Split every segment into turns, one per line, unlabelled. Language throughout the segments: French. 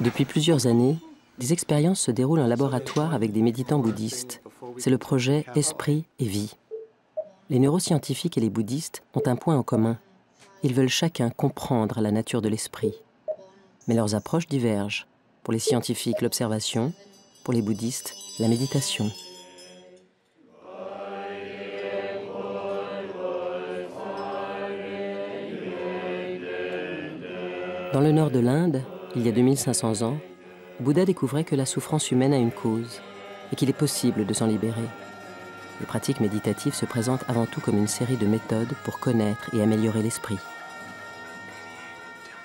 Depuis plusieurs années, des expériences se déroulent en laboratoire avec des méditants bouddhistes. C'est le projet Esprit et Vie. Les neuroscientifiques et les bouddhistes ont un point en commun. Ils veulent chacun comprendre la nature de l'esprit. Mais leurs approches divergent. Pour les scientifiques, l'observation, pour les bouddhistes, la méditation. Dans le nord de l'Inde, il y a 2500 ans, Bouddha découvrait que la souffrance humaine a une cause et qu'il est possible de s'en libérer. Les pratiques méditatives se présentent avant tout comme une série de méthodes pour connaître et améliorer l'esprit.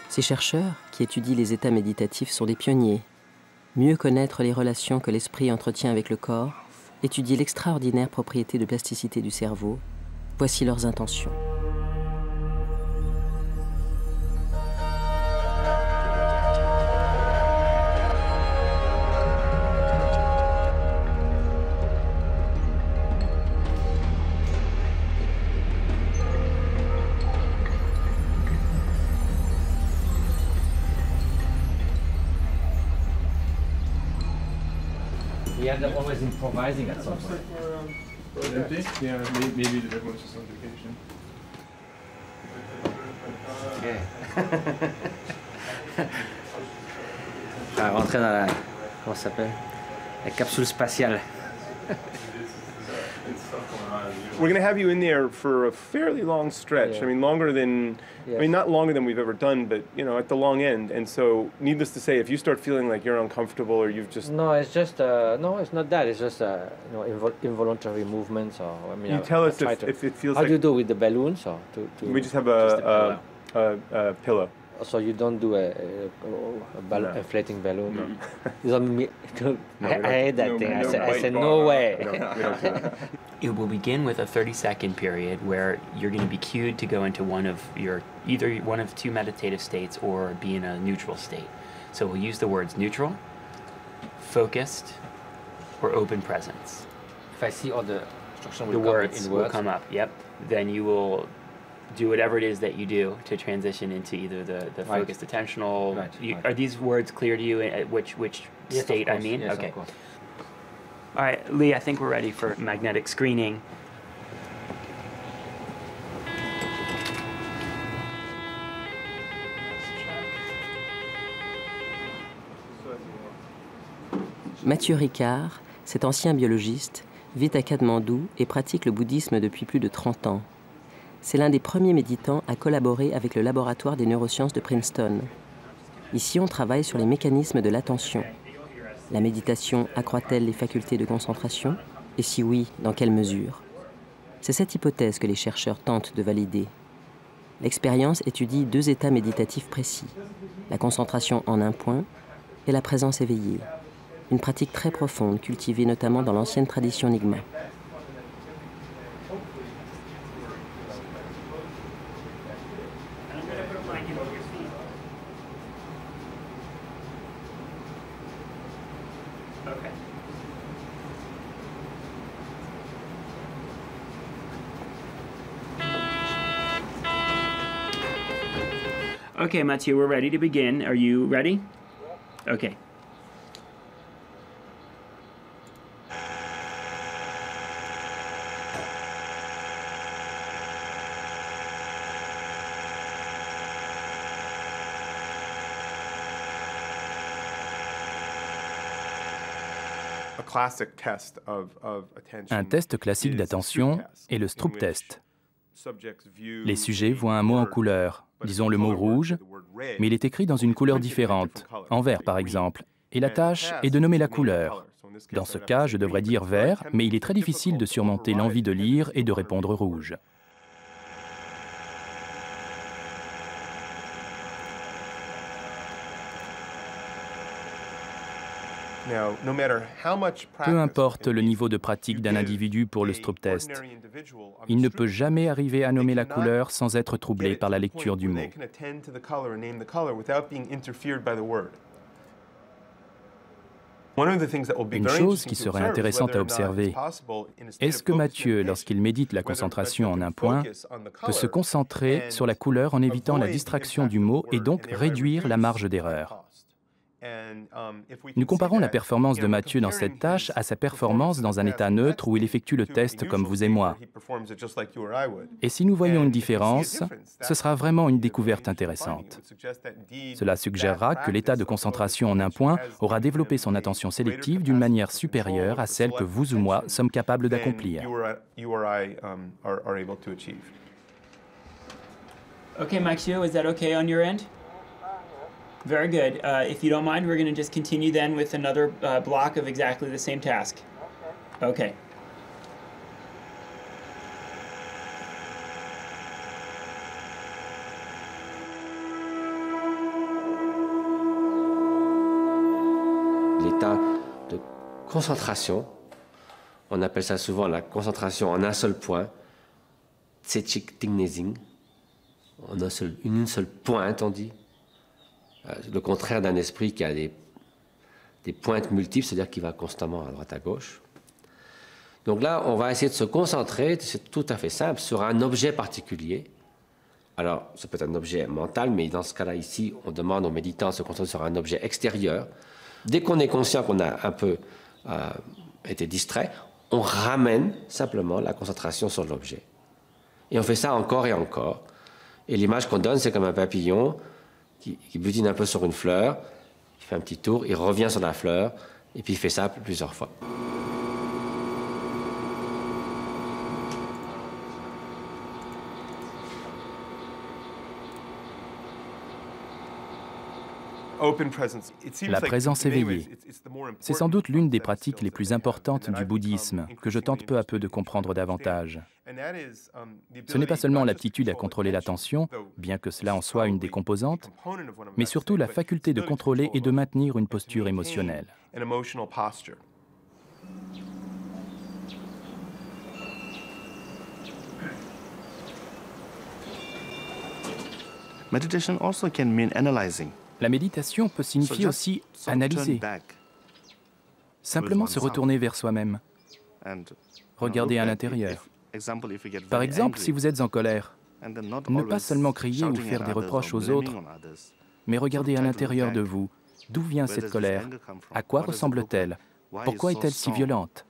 Ces chercheurs, qui étudient les états méditatifs, sont des pionniers. Mieux connaître les relations que l'esprit entretient avec le corps, étudier l'extraordinaire propriété de plasticité du cerveau, voici leurs intentions.
We are always improvising at some point.
Empty? Yeah, may- maybe everyone's just on vacation.
Ah, rentrer dans la. Comment ça s'appelle La capsule spatiale.
We're going to have you in there for a fairly long stretch.
Yeah.
I mean, longer than, I mean, not longer than we've ever done, but, you know, at the long end. And so, needless to say, if you start feeling like you're uncomfortable or you've just,
No, it's just uh, no, it's not that. It's just uh, you know invol- involuntary movements. Or I mean,
you
I-
tell
I
us
try
if,
to-
if it feels
How
like
do you do with the balloons or to? to
we just have
just
a, a, a, a pillow.
So you don't do a, a, a ball-
No.
inflating balloon.
No.
You don't me-
No,
I, I hate that
no,
thing.
we
I
don't
said, I said no way.
We don't- we don't do that.
It will begin with a 30 second period where you're going to be cued to go into one of your either one of two meditative states or be in a neutral state. So we'll use the words neutral, focused, or open presence.
if I see all the instruction
The
will come
words will come up. Yep. Then you will do whatever it is that you do to transition into either the, the
Right.
focused attentional.
Right,
You,
right.
Are these words clear to you? At which which
Yes,
state I mean?
yes, of
okay.
course.
All right, Lee. I think we're ready for magnetic screening.
Mathieu Ricard, cet ancien biologiste, vit à Katmandou et pratique le bouddhisme depuis plus de 30 ans. C'est l'un des premiers méditants à collaborer avec le laboratoire des neurosciences de Princeton. Ici, on travaille sur les mécanismes de l'attention. La méditation accroît-elle les facultés de concentration? Et si oui, dans quelle mesure? C'est cette hypothèse que les chercheurs tentent de valider. L'expérience étudie deux états méditatifs précis, la concentration en un point et la présence éveillée une pratique très profonde cultivée notamment dans l'ancienne tradition Nigma.
Okay, Mathieu, we're ready to begin. Are you ready? Okay.
Un test classique d'attention est le Stroop test. Les sujets voient un mot en couleur, disons le mot rouge, mais il est écrit dans une couleur différente, en vert par exemple, et la tâche est de nommer la couleur. Dans ce cas, je devrais dire vert, mais il est très difficile de surmonter l'envie de lire et de répondre rouge. Peu importe le niveau de pratique d'un individu pour le Stroop test, il ne peut jamais arriver à nommer la couleur sans être troublé par la lecture du mot. Une chose qui serait intéressante à observer, est-ce que Mathieu, lorsqu'il médite la concentration en un point, peut se concentrer sur la couleur en évitant la distraction du mot et donc réduire la marge d'erreur Nous comparons la performance de Mathieu dans cette tâche à sa performance dans un état neutre où il effectue le test comme vous et moi. Et si nous voyons une différence, ce sera vraiment une découverte intéressante. Cela suggérera que l'état de concentration en un point aura développé son attention sélective d'une manière supérieure à celle que vous ou moi sommes capables d'accomplir. Um,
okay, Mathieu, is that okay on your end? Very good. Uh, if you don't mind, we're going to just continue then with another uh, block of exactly the same task. Okay.
L'état de concentration, on appelle ça souvent la concentration en un seul point, Tsetchik Tingnesing, en un seul, une seule pointe, on dit, le contraire d'un esprit qui a des, pointes multiples, c'est-à-dire qui va constamment à droite à gauche. Donc là, on va essayer de se concentrer, c'est tout à fait simple, sur un objet particulier. Alors, ça peut être un objet mental, mais dans ce cas-là, ici, on demande aux méditants de se concentrer sur un objet extérieur. Dès qu'on est conscient qu'on a un peu euh, été distrait, on ramène simplement la concentration sur l'objet. Et on fait ça encore et encore. Et l'image qu'on donne, c'est comme un papillon qui, butine un peu sur une fleur, il fait un petit tour, il revient sur la fleur, et puis il fait ça plusieurs fois.
La présence éveillée, c'est sans doute l'une des pratiques les plus importantes du bouddhisme que je tente peu à peu de comprendre davantage. Um, Ce n'est pas seulement l'aptitude à contrôler l'attention, bien que cela en soit une des composantes, mais surtout la faculté de contrôler et de maintenir une posture émotionnelle.
Meditation also can mean analyzing.
La méditation peut signifier aussi analyser, simplement se retourner vers soi-même, regarder à l'intérieur. Par exemple, si vous êtes en colère, ne pas seulement crier ou faire des reproches aux autres, mais regarder à l'intérieur de vous. D'où vient cette colère? À quoi ressemble-t-elle? Pourquoi est-elle si violente?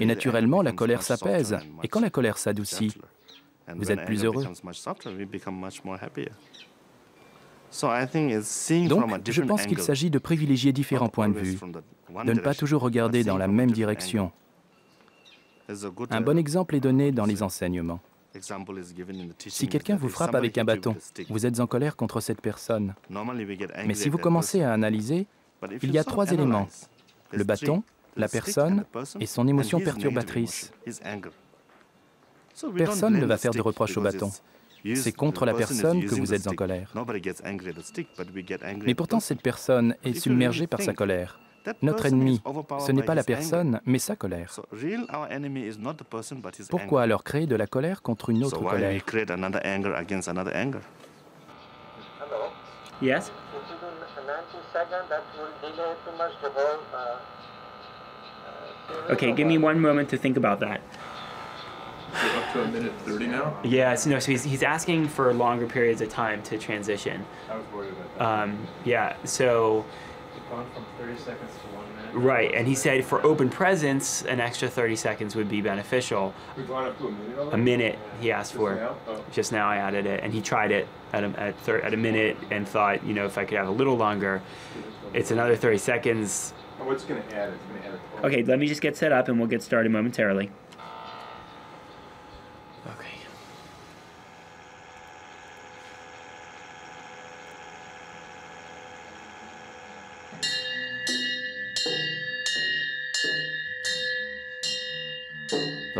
Et naturellement, la colère s'apaise. Et quand la colère s'adoucit, vous êtes plus heureux. Donc, je pense qu'il s'agit de privilégier différents points de vue, de ne pas toujours regarder dans la même direction. Un bon exemple est donné dans les enseignements. Si quelqu'un vous frappe avec un bâton, vous êtes en colère contre cette personne. Mais si vous commencez à analyser, il y a trois éléments. Le bâton, la personne et son émotion perturbatrice. Personne ne va faire de reproche au bâton. C'est contre la personne que vous êtes en colère. Mais pourtant, cette personne est submergée par sa colère. Notre ennemi, ce n'est pas la personne, mais sa colère. Pourquoi alors créer de la colère contre une autre colère?
Yes? Okay, give me one moment to think about that.
Up to a minute 30 now?
Yeah, so, no, so he's, he's asking for longer periods of time to transition.
I was worried about that.
Um, yeah, so.
Gone from 30 seconds to one minute.
Right, and he said for open presence, an extra 30 seconds would be beneficial.
We've gone up to a minute already?
A minute he asked
Just
for.
now? Oh.
Just now I added it, and he tried it at a, at, thir- at a minute and thought, you know, if I could have a little longer, it's another 30 seconds.
Oh, what's going to add? It's going to add a
Okay, let me just get set up and we'll get started momentarily.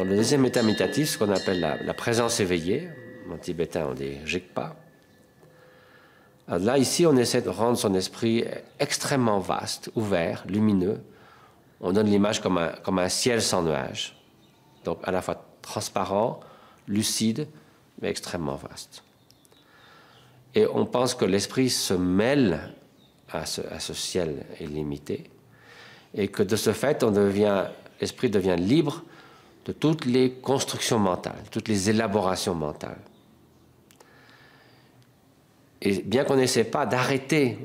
Le deuxième état méditatif, ce qu'on appelle la, présence éveillée, en tibétain on dit jikpa. là, ici, on essaie de rendre son esprit extrêmement vaste, ouvert, lumineux. On donne l'image comme un, ciel sans nuages. Donc à la fois transparent, lucide, mais extrêmement vaste. Et on pense que l'esprit se mêle à ce, ciel illimité et que de ce fait, l'esprit devient libre de toutes les constructions mentales, toutes les élaborations mentales. Et bien qu'on n'essaie pas d'arrêter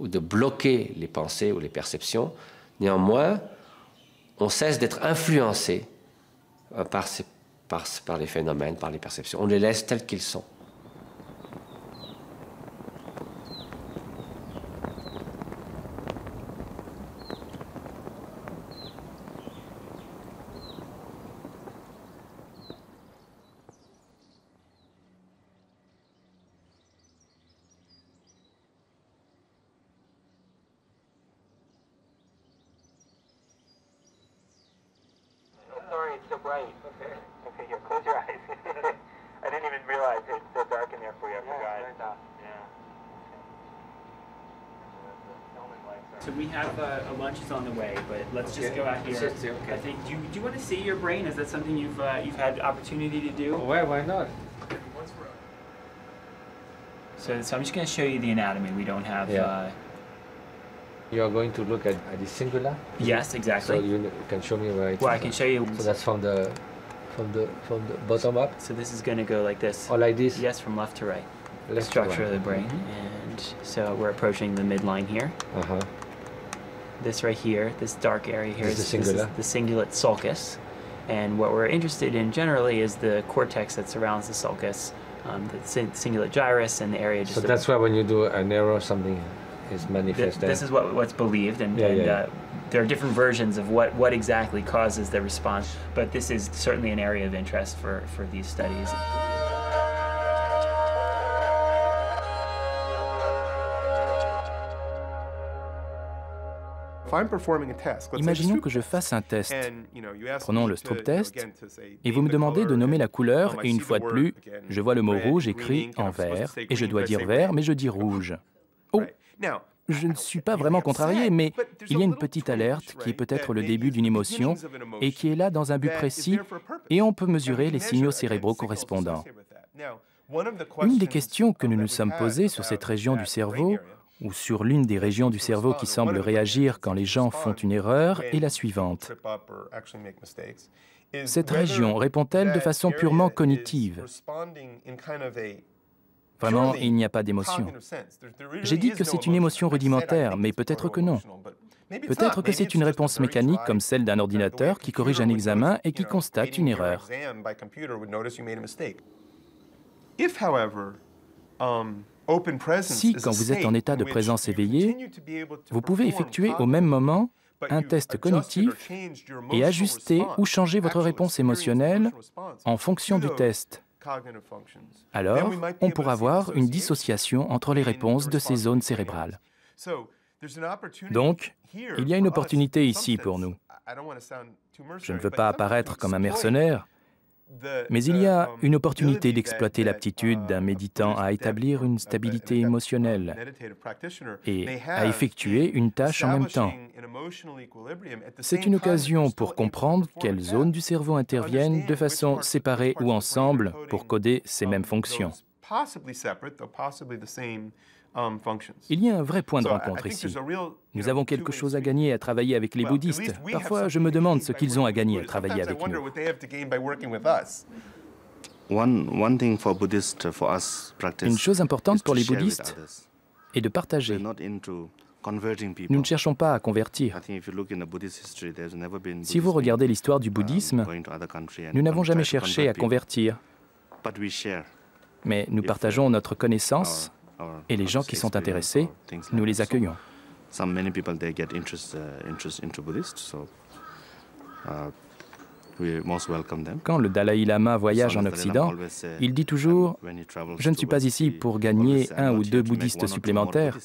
ou de bloquer les pensées ou les perceptions, néanmoins, on cesse d'être influencé euh, par, par les phénomènes, par les perceptions. On les laisse tels qu'ils sont.
I think. Do you, do you want to see your brain? Is that something you've uh, you've had opportunity to do?
Why why not?
So, so I'm just going to show you the anatomy. We don't have. Yeah. Uh,
you are going to look at, at the cingula.
Yes, exactly.
So you can show me where it
well, I can show you.
So that's from the from the from the bottom up.
So this is going to go like this.
Or like this.
Yes, from left to right.
Left
the structure
right.
of the brain, mm -hmm. and so we're approaching the midline here.
Uh huh
this right here, this dark area here,
is, is the,
the cingulate sulcus. And what we're interested in generally is the cortex that surrounds the sulcus, um, the cingulate gyrus and the area just...
So that's why when you do an error, something is manifest
th This is what, what's believed, and, yeah, and yeah. Uh, there are different versions of what, what exactly causes the response, but this is certainly an area of interest for, for these studies.
Imaginons que je fasse un test. Prenons le stroop test et vous me demandez de nommer la couleur et une fois de plus, je vois le mot rouge écrit en vert et je dois dire vert mais je dis rouge. Oh, je ne suis pas vraiment contrarié, mais il y a une petite alerte qui est peut-être le début d'une émotion et qui est là dans un but précis et on peut mesurer les signaux cérébraux correspondants. Une des questions que nous nous sommes posées sur cette région du cerveau ou sur l'une des régions du cerveau qui semble réagir quand les gens font une erreur est la suivante. Cette région répond-elle de façon purement cognitive? Vraiment, il n'y a pas d'émotion. J'ai dit que c'est une émotion rudimentaire, mais peut-être que non. Peut-être que c'est une réponse mécanique comme celle d'un ordinateur qui corrige un examen et qui constate une erreur. Si, quand vous êtes en état de présence éveillée, vous pouvez effectuer au même moment un test cognitif et ajuster ou changer votre réponse émotionnelle en fonction du test. Alors, on pourra avoir une dissociation entre les réponses de ces zones cérébrales. Donc, il y a une opportunité ici pour nous. Je ne veux pas apparaître comme un mercenaire, mais il y a une opportunité d'exploiter l'aptitude d'un méditant à établir une stabilité émotionnelle et à effectuer une tâche en même temps. C'est une occasion pour comprendre quelles zones du cerveau interviennent de façon séparée ou ensemble pour coder ces mêmes fonctions. Um, Il y a un vrai point de rencontre ici. Nous avons quelque chose à gagner à travailler avec les bouddhistes. Parfois, je me demande ce qu'ils ont à gagner à travailler avec nous. Une chose importante pour les bouddhistes est de partager. Nous ne cherchons pas à convertir. Si vous regardez l'histoire du bouddhisme, nous n'avons jamais cherché à convertir. Mais nous partageons notre connaissance et les gens qui sont intéressés, nous les accueillons. Quand le Dalai Lama voyage en Occident, il dit toujours ⁇ Je ne suis pas ici pour gagner un ou deux bouddhistes supplémentaires,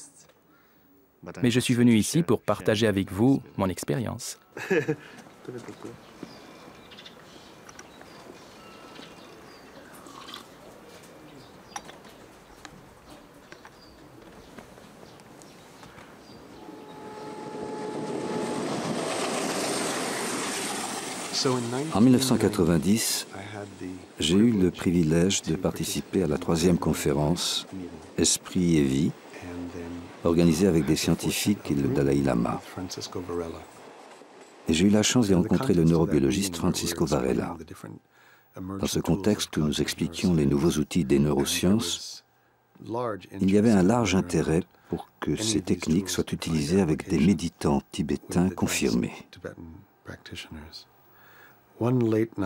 mais je suis venu ici pour partager avec vous mon expérience.
⁇ En 1990, j'ai eu le privilège de participer à la troisième conférence Esprit et vie, organisée avec des scientifiques et le Dalai Lama.
Et j'ai eu la chance d'y rencontrer le neurobiologiste Francisco Varela. Dans ce contexte où nous expliquions les nouveaux outils des neurosciences, il y avait un large intérêt pour que ces techniques soient utilisées avec des méditants tibétains confirmés.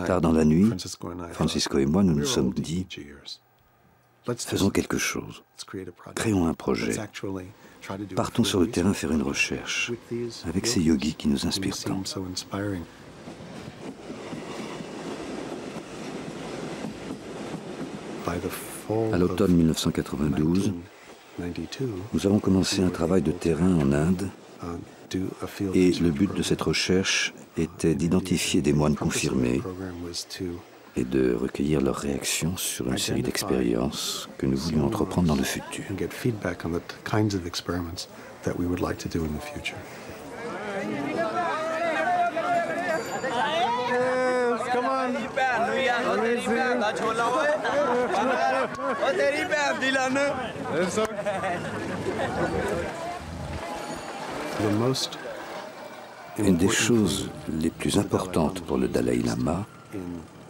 Tard dans la nuit, Francisco et moi, nous nous sommes dit, faisons quelque chose, créons un projet, partons sur le terrain faire une recherche avec ces yogis qui nous inspirent tant. À l'automne 1992, nous avons commencé un travail de terrain en Inde et le but de cette recherche était d'identifier des moines confirmés et de recueillir leurs réactions sur une série d'expériences que nous voulions entreprendre dans le futur. Une des choses les plus importantes pour le Dalai Lama,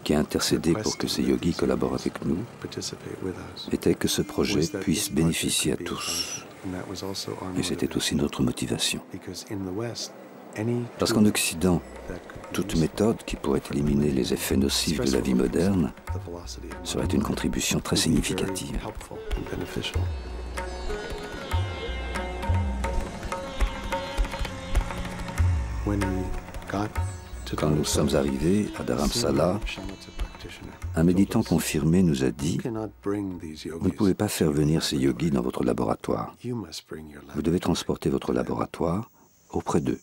qui a intercédé pour que ces yogis collaborent avec nous, était que ce projet puisse bénéficier à tous. Et c'était aussi notre motivation. Parce qu'en Occident, toute méthode qui pourrait éliminer les effets nocifs de la vie moderne serait une contribution très significative. Quand nous sommes arrivés à Dharamsala, un méditant confirmé nous a dit Vous ne pouvez pas faire venir ces yogis dans votre laboratoire. Vous devez transporter votre laboratoire auprès d'eux.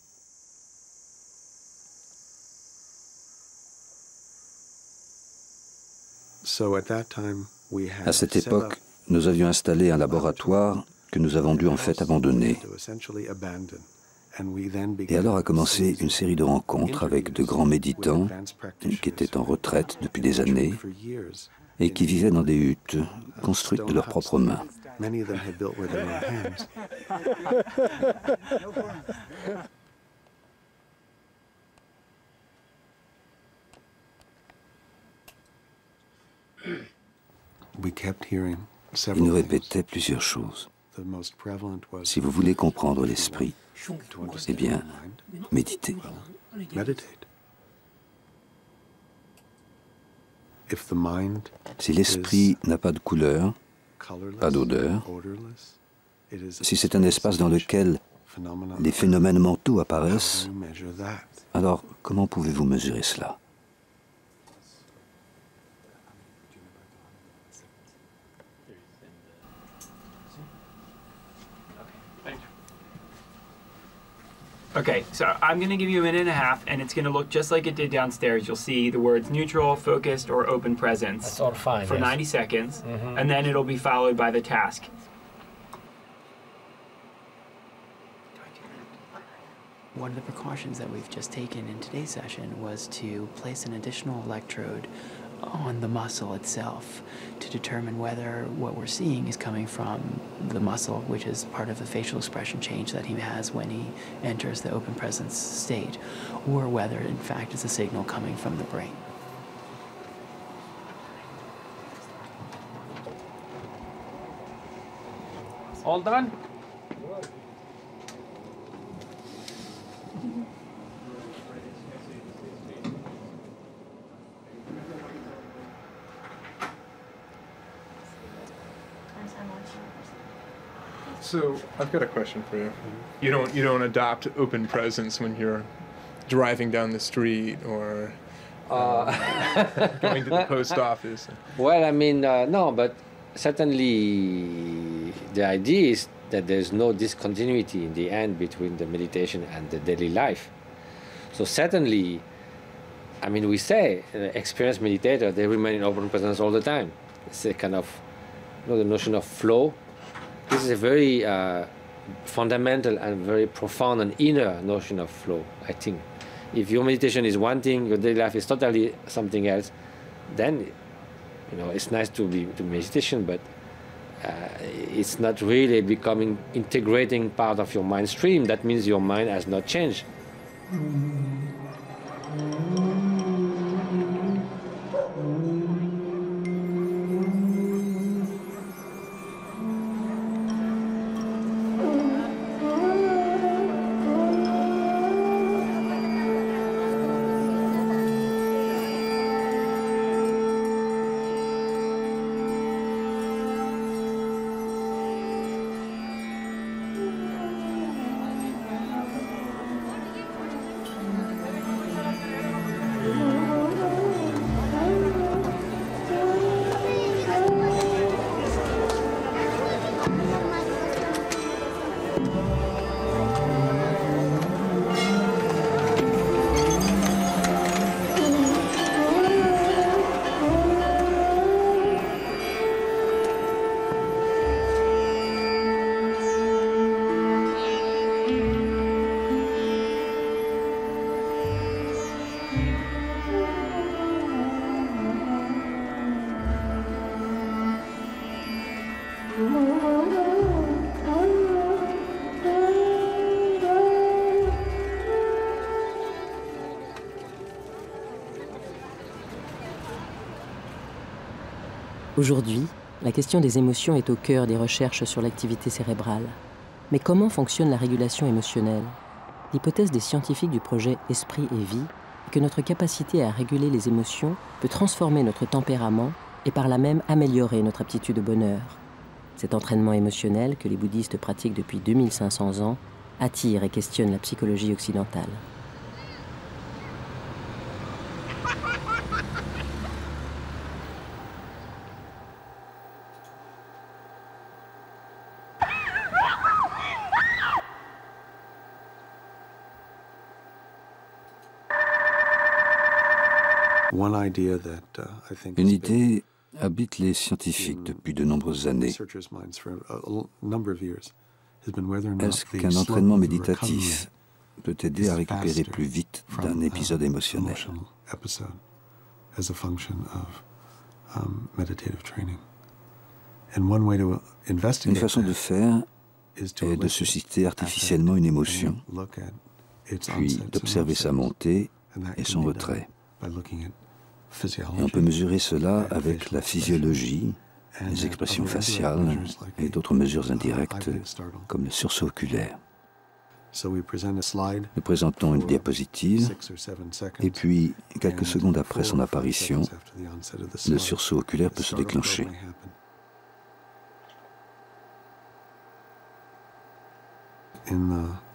À cette époque, nous avions installé un laboratoire que nous avons dû en fait abandonner. Et alors a commencé une série de rencontres avec de grands méditants qui étaient en retraite depuis des années et qui vivaient dans des huttes construites de leurs propres mains. Il nous répétait plusieurs choses. Si vous voulez comprendre l'esprit, eh bien, méditez. Si l'esprit n'a pas de couleur, pas d'odeur, si c'est un espace dans lequel les phénomènes mentaux apparaissent, alors comment pouvez-vous mesurer cela?
Okay, so I'm going to give you a minute and a half, and it's going to look just like it did downstairs. You'll see the words neutral, focused, or open presence.
That's all fine.
For
yes.
90 seconds,
mm -hmm.
and then it'll be followed by the task.
One of the precautions that we've just taken in today's session was to place an additional electrode on the muscle itself to determine whether what we're seeing is coming from the muscle, which is part of the facial expression change that he has when he enters the open presence state, or whether in fact it's a signal coming from the brain.
All done? Mm-hmm.
So I've got a question for you. You don't you don't adopt open presence when you're driving down the street or uh, going to the post office.
Well, I mean, uh, no, but certainly the idea is that there's no discontinuity in the end between the meditation and the daily life. So certainly, I mean, we say uh, experienced meditator they remain in open presence all the time. It's a kind of you know the notion of flow this is a very uh, fundamental and very profound and inner notion of flow, I think. If your meditation is one thing, your daily life is totally something else, then you know it's nice to be to meditation, but uh, it's not really becoming integrating part of your mind stream. That means your mind has not changed. Mm -hmm.
Aujourd'hui, la question des émotions est au cœur des recherches sur l'activité cérébrale. Mais comment fonctionne la régulation émotionnelle? L'hypothèse des scientifiques du projet Esprit et Vie est que notre capacité à réguler les émotions peut transformer notre tempérament et par là même améliorer notre aptitude au bonheur. Cet entraînement émotionnel que les bouddhistes pratiquent depuis 2500 ans attire et questionne la psychologie occidentale.
Uh, Une idée habite les scientifiques depuis de nombreuses années. Est-ce qu'un entraînement méditatif peut aider à récupérer plus vite d'un uh, épisode émotionnel? Une façon de faire est de susciter artificiellement une émotion, puis d'observer sa montée et son retrait. On peut mesurer cela avec la physiologie, les expressions faciales et d'autres mesures indirectes comme le sursaut oculaire. Nous présentons une diapositive et puis, quelques secondes après son apparition, le sursaut oculaire peut se déclencher.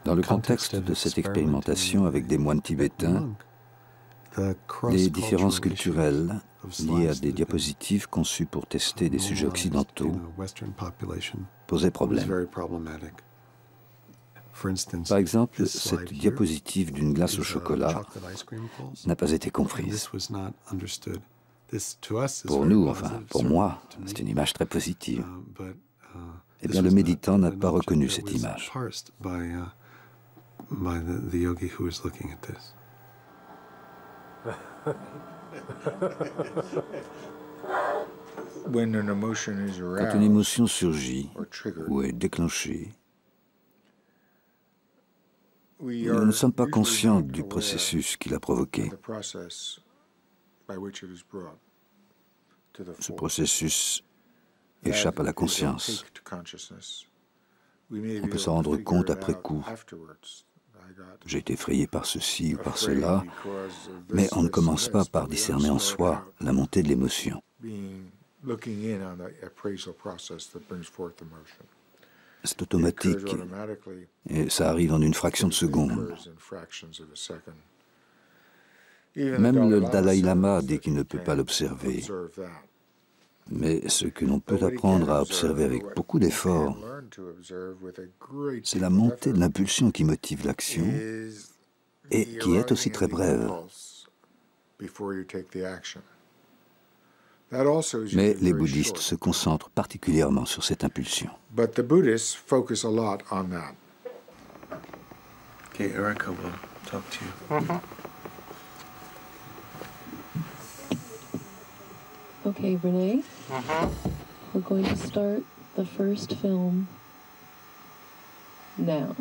Dans le contexte de cette expérimentation avec des moines tibétains, les différences culturelles liées à des diapositives conçues pour tester des sujets occidentaux posaient problème. Par exemple, cette diapositive d'une glace au chocolat n'a pas été comprise. Pour nous, enfin pour moi, c'est une image très positive. Eh bien, le méditant n'a pas reconnu cette image. Quand une émotion surgit ou est déclenchée, nous ne sommes pas conscients du processus qui l'a provoqué. Ce processus échappe à la conscience. On peut s'en rendre compte après coup, j'ai été effrayé par ceci ou par cela, mais on ne commence pas par discerner en soi la montée de l'émotion. C'est automatique et ça arrive en une fraction de seconde. Même le Dalai Lama dit qu'il ne peut pas l'observer. Mais ce que l'on peut apprendre à observer avec beaucoup d'effort, c'est la montée de l'impulsion qui motive l'action et qui est aussi très brève. Mais les bouddhistes se concentrent particulièrement sur cette impulsion. Okay, Erica will talk to you. Mm-hmm.
Okay, Renee. Uh-huh. We're going to start the first film now.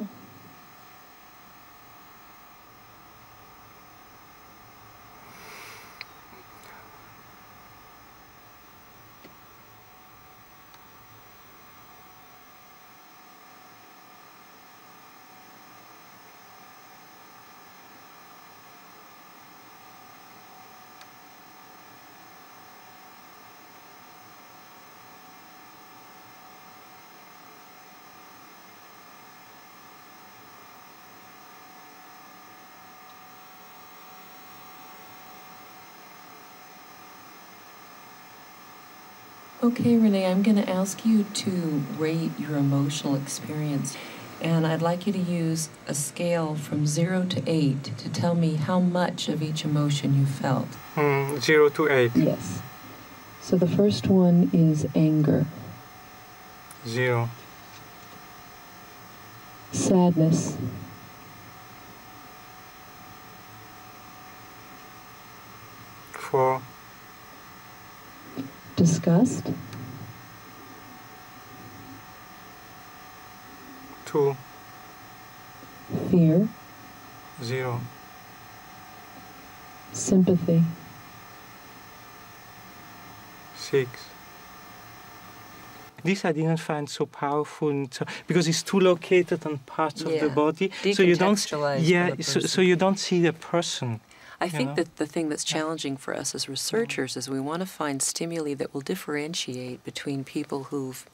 Okay, Renee, I'm going to ask you to rate your emotional experience. And I'd like you to use a scale from zero to eight to tell me how much of each emotion you felt.
Mm, zero to eight.
Yes. So the first one is anger.
Zero.
Sadness.
Four
disgust,
two.
Fear.
Zero.
Sympathy.
Six. This I didn't find so powerful so, because it's too located on parts
yeah.
of the body, so you don't. Yeah, so, so you don't see the person.
I think know? that the thing that's challenging for us as researchers is we want to find stimuli that will differentiate between people who've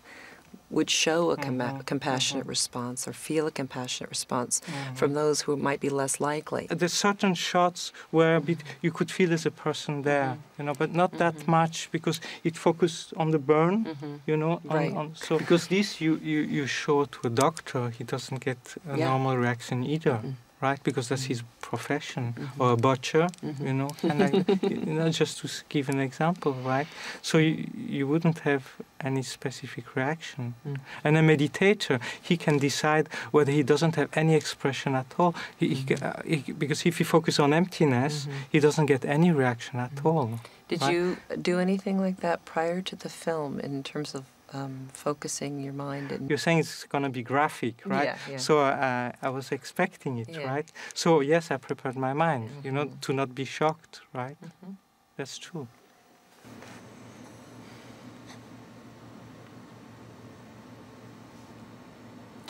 would show a com- mm-hmm. compassionate mm-hmm. response or feel a compassionate response mm-hmm. from those who might be less likely.
There's certain shots where you could feel there's a person there, mm-hmm. you know, but not that mm-hmm. much because it focused on the burn, you know.
Right.
On, on, so because this you, you, you show to a doctor, he doesn't get a yeah. normal reaction either right? Because that's his profession, mm-hmm. or a butcher, mm-hmm. you know, and I, you know, just to give an example, right? So you, you wouldn't have any specific reaction. Mm. And a meditator, he can decide whether he doesn't have any expression at all, he, mm-hmm. uh, he, because if he focuses on emptiness, mm-hmm. he doesn't get any reaction at mm-hmm. all.
Did right? you do anything like that prior to the film in terms of um, focusing your mind. And
You're saying it's going to be graphic, right?
Yeah, yeah.
So uh, I was expecting it,
yeah.
right? So yes, I prepared my mind, mm-hmm. you know,
Mm-hmm.
to not be shocked, right?
Mhm.
That's true.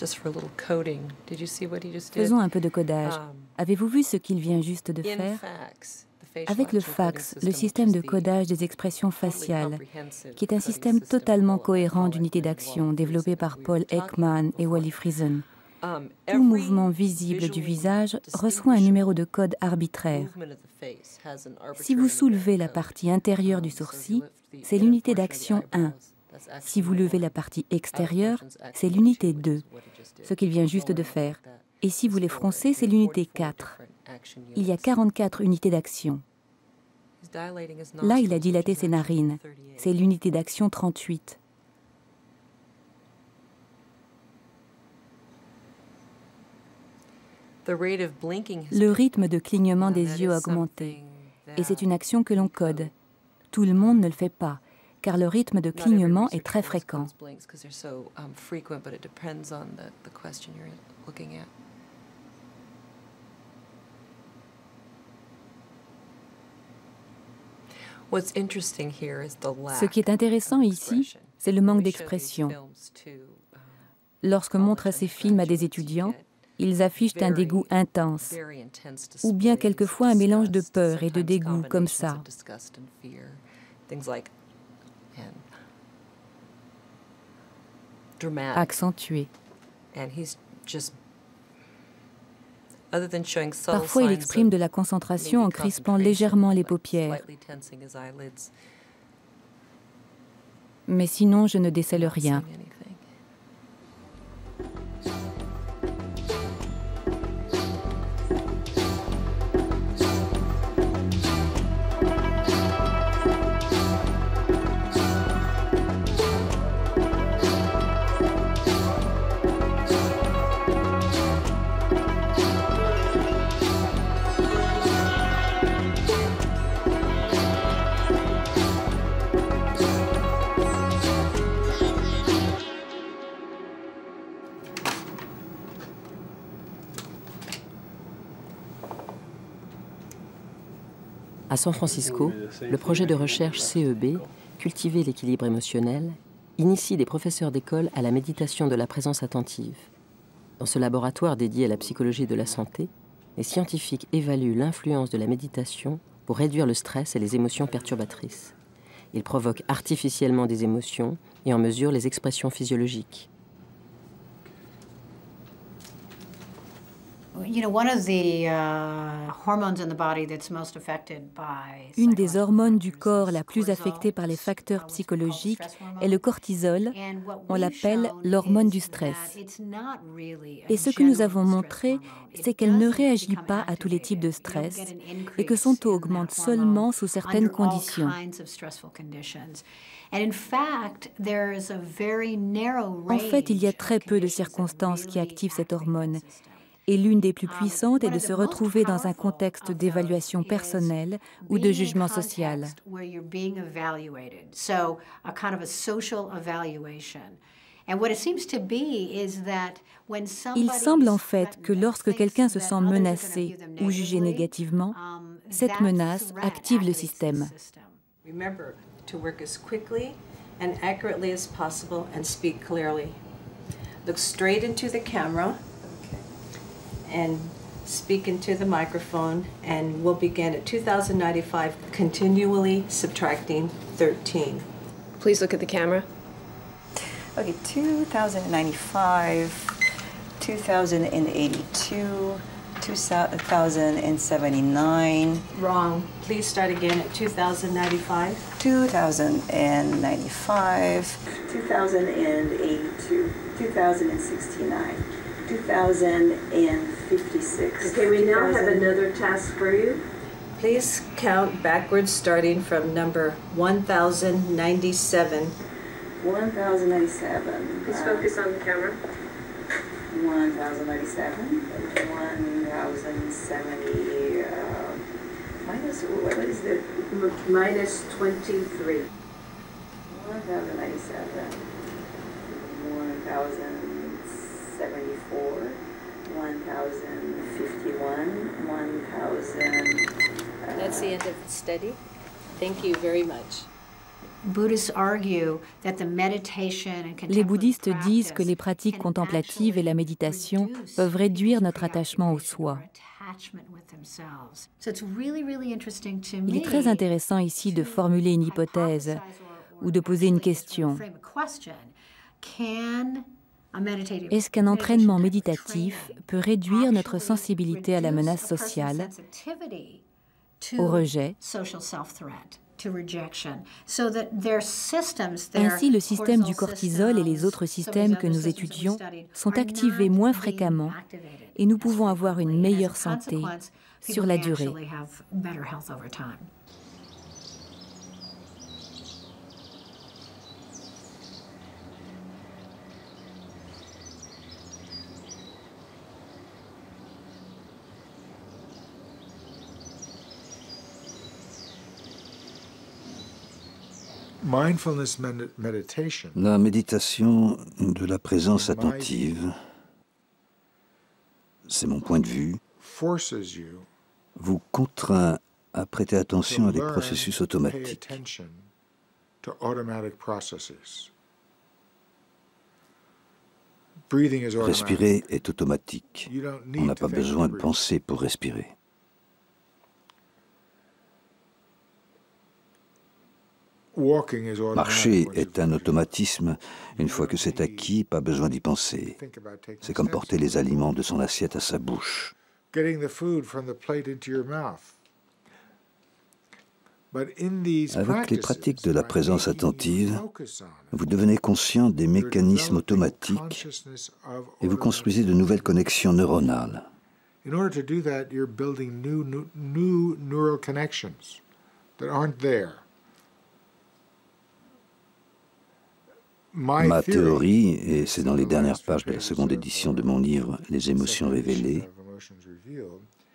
just for a little coding, did you see what he just did?
Faisons un peu de codage.
Um,
Avez-vous vu ce qu'il vient juste de faire
fax, the facial
Avec le fax, le système de codage des expressions faciales, qui est un système totalement cohérent
Pollock
d'unité
and
d'action développé par Paul Ekman et Wally. Friesen.
Um,
Tout mouvement visible du visage reçoit un numéro de code arbitraire. Si vous soulevez la partie intérieure du
Um,
sourcil, c'est l'unité d'action 1.
eyebrows, that's
Si vous levez la partie extérieure, c'est l'unité
two, which
2,
is what he just did.
ce qu'il vient juste de faire. Et si vous les froncez, c'est l'unité 4. Il y a 44 unités d'action. Là, il a dilaté ses narines. C'est l'unité d'action 38. Le rythme de clignement des yeux a augmenté. Et c'est une action que l'on code. Tout le monde ne le fait pas, car le rythme de clignement est très fréquent. Ce qui est intéressant ici, c'est le manque d'expression. Lorsque montre ces films à des étudiants, ils affichent un dégoût intense, ou bien quelquefois un mélange de peur et de dégoût comme ça. Accentué. Parfois, il exprime de la concentration en crispant légèrement les paupières. Mais sinon, je ne décèle rien.
San Francisco, le projet de recherche CEB, Cultiver l'équilibre émotionnel, initie des professeurs d'école à la méditation de la présence attentive. Dans ce laboratoire dédié à la psychologie de la santé, les scientifiques évaluent l'influence de la méditation pour réduire le stress et les émotions perturbatrices. Ils provoquent artificiellement des émotions et en mesurent les expressions physiologiques.
Une des hormones du corps la plus affectée par les facteurs psychologiques est le cortisol. On l'appelle l'hormone du stress. Et ce que nous avons montré, c'est qu'elle ne réagit pas à tous les types de stress et que son taux augmente seulement sous certaines conditions. En fait, il y a très peu de circonstances qui activent cette hormone. Et l'une des plus puissantes est de se retrouver dans un contexte d'évaluation personnelle ou de jugement social. Il semble en fait que lorsque quelqu'un se sent menacé ou jugé négativement,
um,
cette menace active le système.
Look straight into the camera and speak into the microphone and we'll begin at 2095 continually subtracting 13.
Please look at the camera. Okay, 2095, 2082, 2079.
Wrong. Please start again at 2095.
2095, 2082, 2069, 2056.
Okay, we now have another task for you. Please count backwards starting from number 1097.
1097.
Please focus on the camera.
1097. 1070. Uh, minus, what is the?
Minus 23.
1097. 1051. 1000.
That's the end of the study. Thank you very much.
Les bouddhistes disent que les pratiques contemplatives et la méditation peuvent réduire notre attachement au soi. Il est très intéressant ici de formuler une hypothèse ou de poser une question. Est-ce qu'un entraînement méditatif peut réduire notre sensibilité à la menace sociale, au rejet? ainsi, le système du cortisol et les autres systèmes que nous étudions sont activés moins fréquemment et nous pouvons avoir une meilleure santé sur la durée.
La méditation de la présence attentive, c'est mon point de vue, vous contraint à prêter attention à des processus automatiques. Respirer est automatique. On n'a pas besoin de penser pour respirer. Marcher est un automatisme. Une fois que c'est acquis, pas besoin d'y penser. C'est comme porter les aliments de son assiette à sa bouche. Avec les pratiques de la présence attentive, vous devenez conscient des mécanismes automatiques et vous construisez de nouvelles connexions neuronales. In Ma théorie, et c'est dans les dernières pages de la seconde édition de mon livre Les émotions révélées,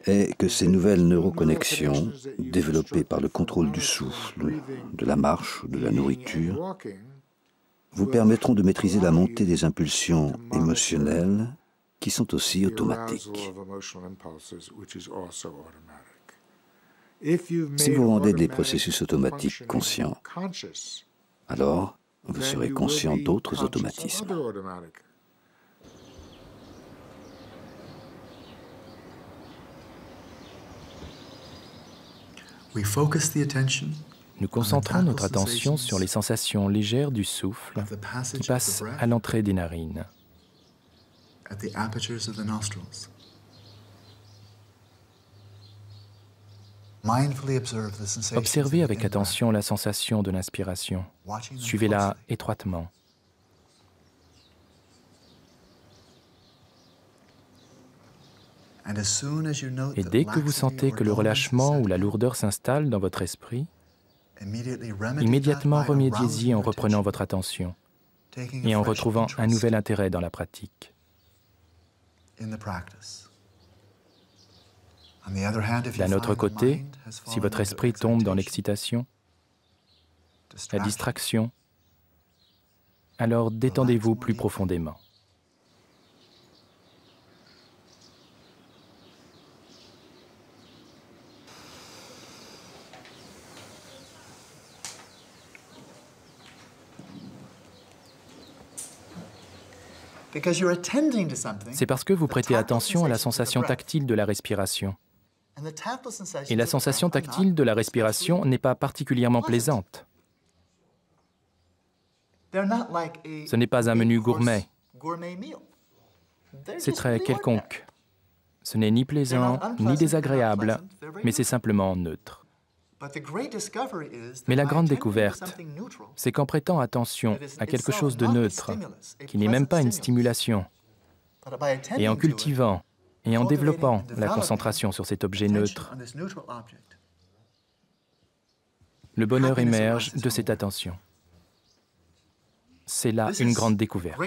est que ces nouvelles neuroconnexions, développées par le contrôle du souffle, de la marche ou de la nourriture, vous permettront de maîtriser la montée des impulsions émotionnelles qui sont aussi automatiques. Si vous rendez des processus automatiques conscients, alors vous serez conscient d'autres automatismes.
Nous concentrons notre attention sur les sensations légères du souffle qui passe à l'entrée des narines. Observez avec attention la sensation de l'inspiration. Suivez-la étroitement. Et dès que vous sentez que le relâchement ou la lourdeur s'installe dans votre esprit, immédiatement remédiez-y en reprenant votre attention et en retrouvant un nouvel intérêt dans la pratique. D'un autre côté, si votre esprit tombe dans l'excitation, la distraction, alors détendez-vous plus profondément. C'est parce que vous prêtez attention à la sensation tactile de la respiration. Et la sensation tactile de la respiration n'est pas particulièrement plaisante. Ce n'est pas un menu gourmet. C'est très quelconque. Ce n'est ni plaisant ni désagréable, mais c'est simplement neutre. Mais la grande découverte, c'est qu'en prêtant attention à quelque chose de neutre, qui n'est même pas une stimulation, et en cultivant et en développant la concentration sur cet objet neutre, le bonheur émerge de cette attention. C'est là une grande découverte.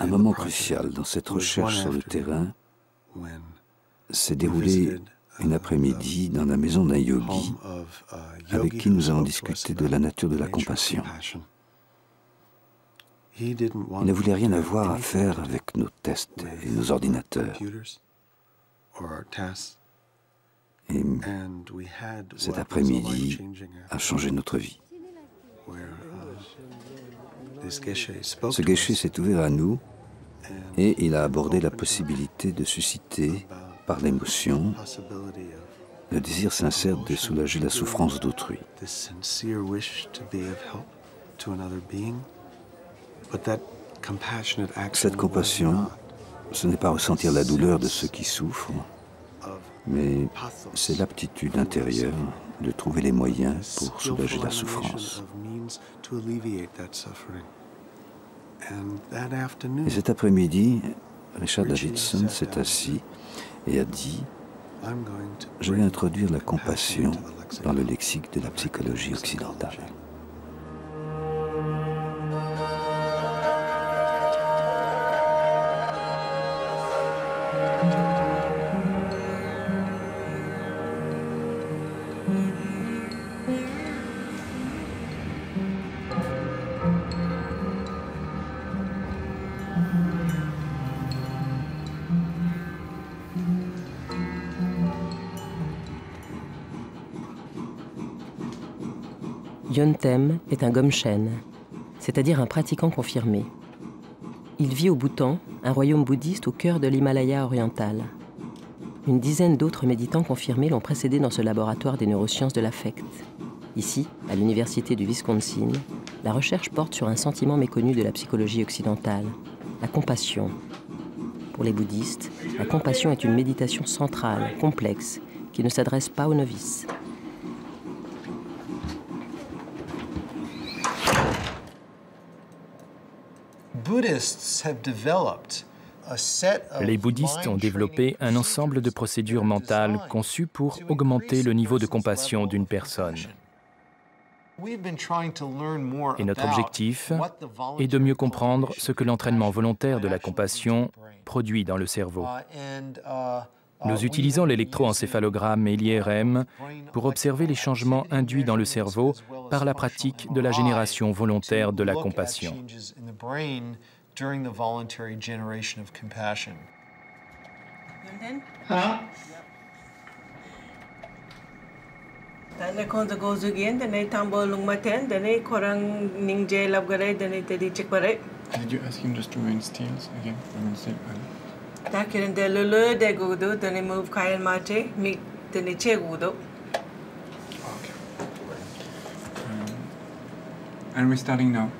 Un moment crucial dans cette recherche sur le terrain s'est déroulé une après-midi dans la maison d'un yogi avec qui nous avons discuté de la nature de la compassion. Il ne voulait rien avoir à faire avec nos tests et nos ordinateurs. Et cet après-midi a changé notre vie. Ce guéché s'est ouvert à nous et il a abordé la possibilité de susciter, par l'émotion, le désir sincère de soulager la souffrance d'autrui. Cette compassion, ce n'est pas ressentir la douleur de ceux qui souffrent, mais c'est l'aptitude intérieure de trouver les moyens pour soulager la souffrance. Et cet après-midi, Richard Davidson s'est assis et a dit Je vais introduire la compassion dans le lexique de la psychologie occidentale.
Yontem est un gomchen, c'est-à-dire un pratiquant confirmé. Il vit au Bhoutan, un royaume bouddhiste au cœur de l'Himalaya oriental. Une dizaine d'autres méditants confirmés l'ont précédé dans ce laboratoire des neurosciences de l'affect. Ici, à l'université du Wisconsin, la recherche porte sur un sentiment méconnu de la psychologie occidentale, la compassion. Pour les bouddhistes, la compassion est une méditation centrale, complexe, qui ne s'adresse pas aux novices.
Les bouddhistes ont développé un ensemble de procédures mentales conçues pour augmenter le niveau de compassion d'une personne. Et notre objectif est de mieux comprendre ce que l'entraînement volontaire de la compassion produit dans le cerveau. Nous utilisons l'électroencéphalogramme et l'IRM pour observer les changements induits dans le cerveau par la pratique de la génération volontaire de la compassion.
Did you ask him just to remain still again?
Dacă de lulu de gudu, move mate, mi.
Um, and we're starting now.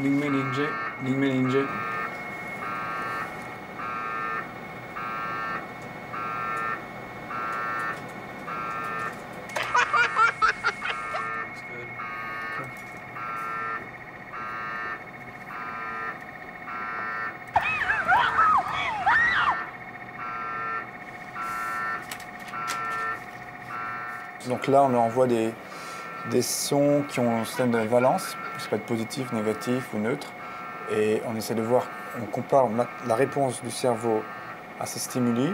Ningme ninja, ningme ninja.
Donc là, on leur envoie des, sons qui ont un système de valence, ça peut être positif, négatif ou neutre, et on essaie de voir, on compare la réponse du cerveau à ces stimuli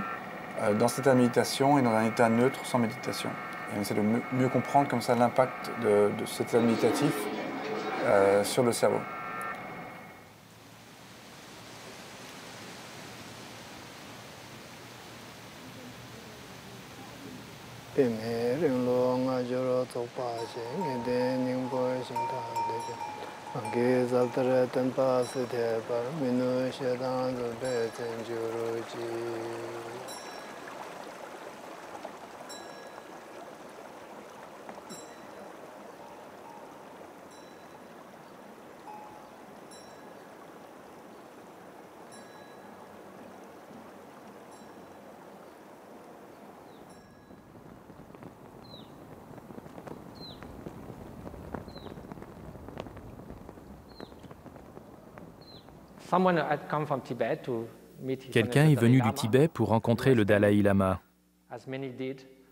euh, dans cet état de méditation et dans un état neutre sans méditation. Et on essaie de mieux comprendre comme ça l'impact de, de, cet état méditatif euh, sur le cerveau.
tsokpa she, nge de nyingpo shingta deche. Ange zaltara tenpa sute par minu she tang zubbe tenjuru chi.
Quelqu'un est venu du Tibet pour rencontrer le Dalai Lama.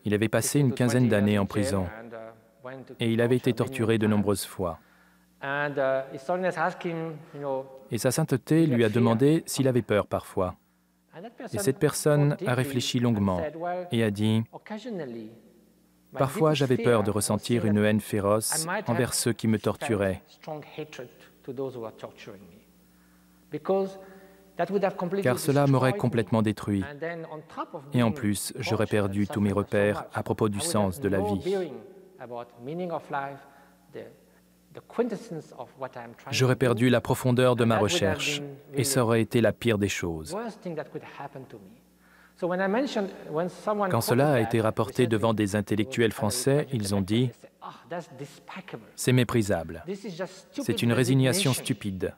Il avait passé une quinzaine d'années en prison. uh, et il avait été torturé de nombreuses fois. Uh, et sa sainteté lui a demandé s'il avait peur parfois. Et cette personne a réfléchi longuement et a dit, Parfois j'avais peur de ressentir une haine féroce envers ceux qui me torturaient car cela m'aurait complètement détruit. Et en plus, j'aurais perdu tous mes repères à propos du sens de la vie. J'aurais perdu la profondeur de ma recherche et ça aurait été la pire des choses. Quand cela a été rapporté devant des intellectuels français, ils ont dit ⁇ C'est méprisable. C'est une résignation stupide.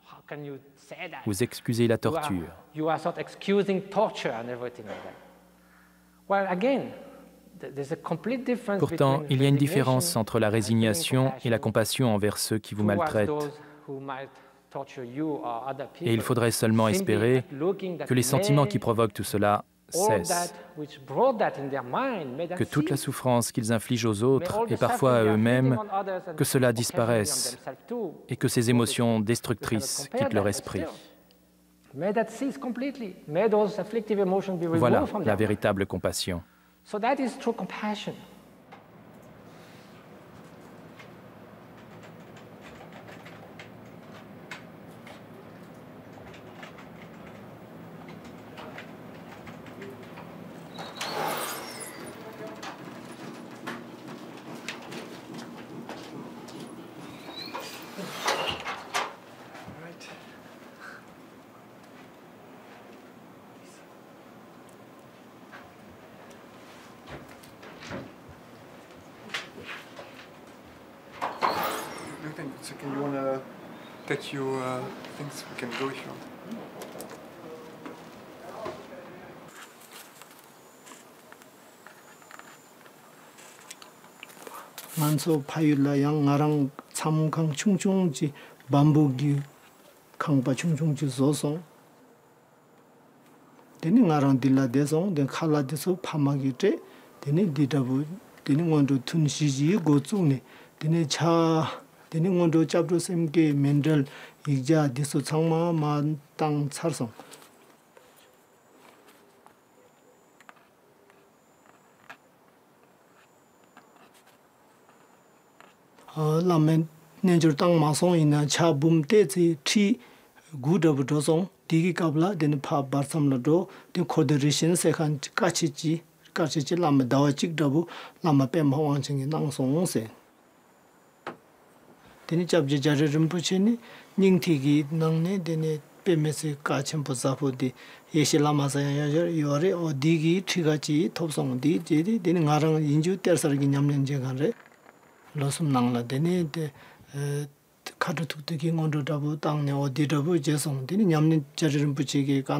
Vous excusez la torture. Pourtant, il y a une différence entre la résignation et la compassion envers ceux qui vous maltraitent. Et il faudrait seulement espérer que les sentiments qui provoquent tout cela que toute la souffrance qu'ils infligent aux autres et parfois à eux-mêmes, que cela disparaisse et que ces émotions destructrices quittent leur esprit. Voilà la véritable compassion.
칸소 파일라 양 나랑 참강 충충지 반복이 강바 충충지 소소 데니 나랑 딜라 데소 데 칼라 데소 파마기테 데니 디다부 데니 원도 툰시지 고츠네 데니 차 데니 원도 잡도 셈게 멘델 이자 디소 창마 만땅 차성 라멘 nenchur tang ma song ina cha bum te tsi thi gu dabu do song digi kabla deni pa bar samla do den khoda rishin se khan kachi chi kachi chi lama dawa chik dabu lama pe ma wang chingi nang song se deni chabji jari rinpoche ni nying thi gi nang ne deni pe me se ka chenpo zafu di yeshi lama sayang ya jar yore o digi thiga chi thop song di je di deni nga rang yinju tersar gi nyamlen je khan re losum nangla dene kato ngondo tangne dene ki ka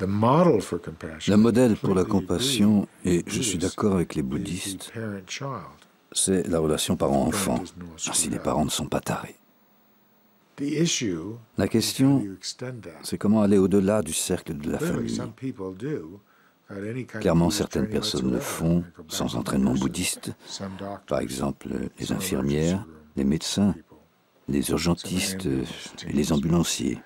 Le modèle pour la compassion, et je suis d'accord avec les bouddhistes, c'est la relation parent-enfant, si les parents ne sont pas tarés. La question, c'est comment aller au-delà du cercle de la famille. Clairement, certaines personnes le font sans entraînement bouddhiste, par exemple les infirmières, les médecins, les urgentistes et les ambulanciers.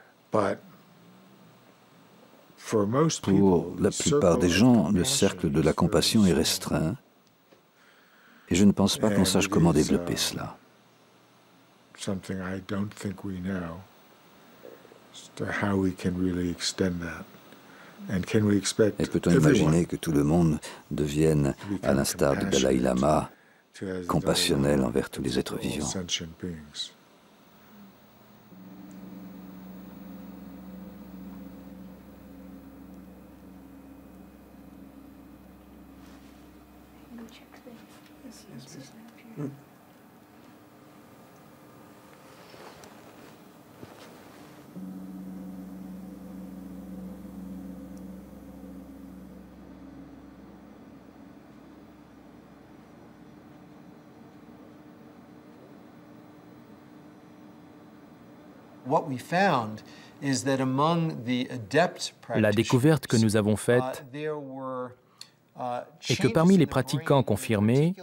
Pour la plupart des gens, le cercle de la compassion est restreint. et je ne pense pas qu'on sache comment développer cela. Et peut-on imaginer que tout le monde devienne, à l'instar de Dalai Lama, compassionnel envers tous les êtres vivants?
La découverte que nous avons faite uh, uh, est que parmi les pratiquants confirmés,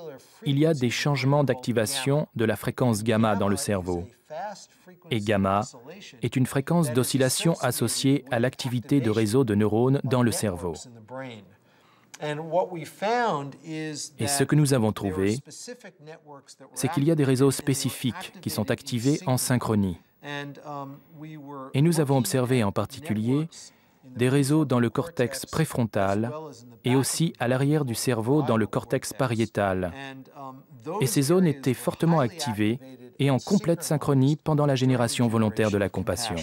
il y a des changements d'activation de la fréquence gamma dans le cerveau. Et gamma est une fréquence d'oscillation associée à l'activité de réseaux de neurones dans le cerveau. Et ce que nous avons trouvé, c'est qu'il y a des réseaux spécifiques qui sont activés en synchronie. Um, Et nous avons observé en particulier des réseaux dans le cortex préfrontal et aussi à l'arrière du cerveau dans le cortex. pariétal. Um, et ces zones étaient fortement activées et en complète synchronie pendant la génération volontaire de la compassion.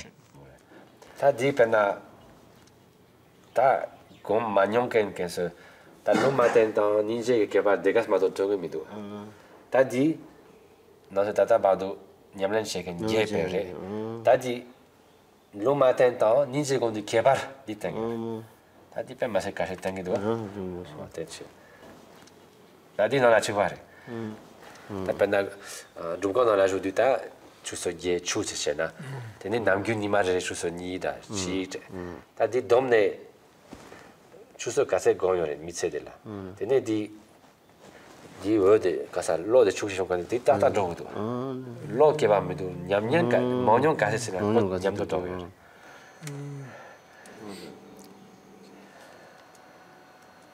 nyamlan sheken jepe re tadi lo maten tao ninje gondi kebar ditang tadi pe mase kashe tangi do techi tadi na la chivare ta pena dubgo na la judu ta chuso ye chu che che na tene namgyu ni ma re chuso ni da chi te tadi domne chuso kase gonyo re mitse de la tene di di wode kasa lo de chukshi shokan di tata dhogu do lo keba me do nyam nyam ka maunyon kasi sina nyam do dhogu yor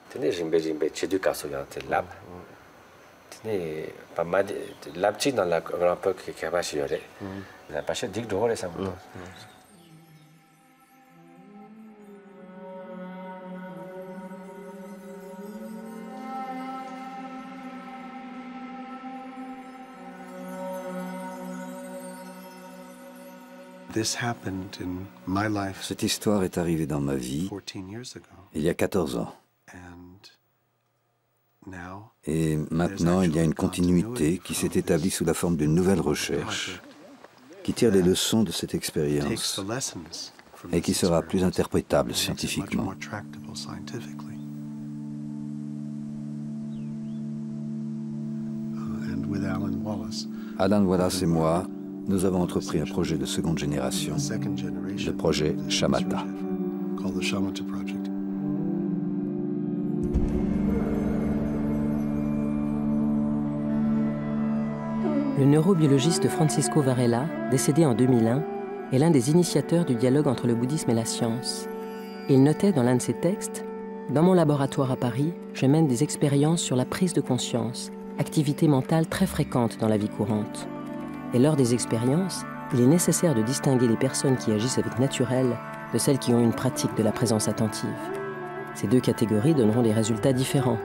tene rinpe rinpe chidu kaso yang te lab tene pa ma lab chik na la rampo ke keba shi yore pasha dik dhogu re samu
Cette histoire est arrivée dans ma vie il y a 14 ans. Et maintenant, il y a une continuité qui s'est établie sous la forme d'une nouvelle recherche qui tire les leçons de cette expérience et qui sera plus interprétable scientifiquement. Uh, Alan Wallace et moi nous avons entrepris un projet de seconde génération, le projet Shamata.
Le neurobiologiste Francisco Varela, décédé en 2001, est l'un des initiateurs du dialogue entre le bouddhisme et la science. Il notait dans l'un de ses textes Dans mon laboratoire à Paris, je mène des expériences sur la prise de conscience, activité mentale très fréquente dans la vie courante. Et lors des expériences, il est nécessaire de distinguer les personnes qui agissent avec naturel de celles qui ont une pratique de la présence attentive. Ces deux catégories donneront des résultats différents.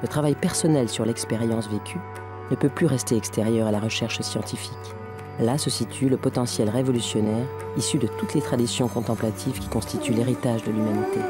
Le travail personnel sur l'expérience vécue ne peut plus rester extérieur à la recherche scientifique. Là se situe le potentiel révolutionnaire issu de toutes les traditions contemplatives qui constituent l'héritage de l'humanité.